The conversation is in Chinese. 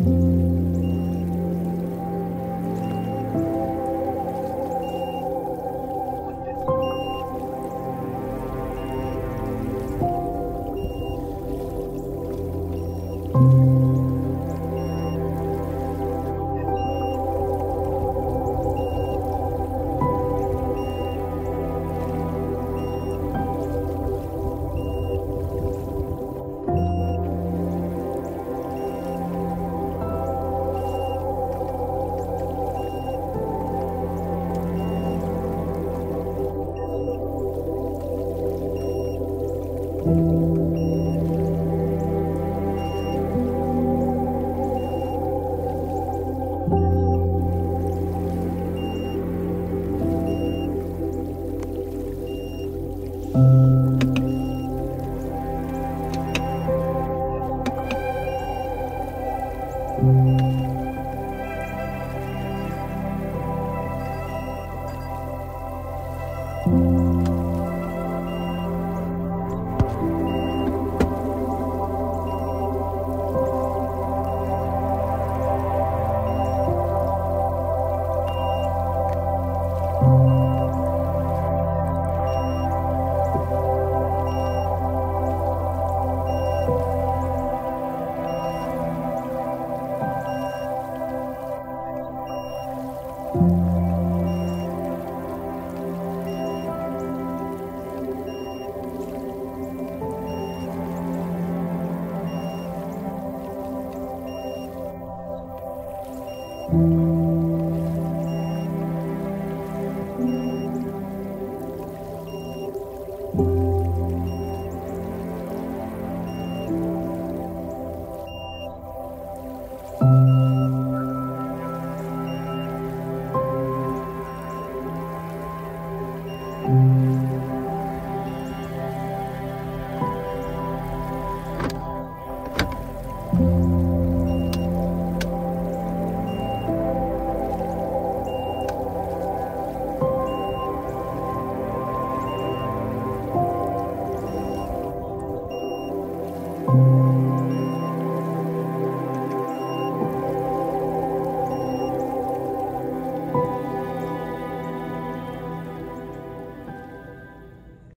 嗯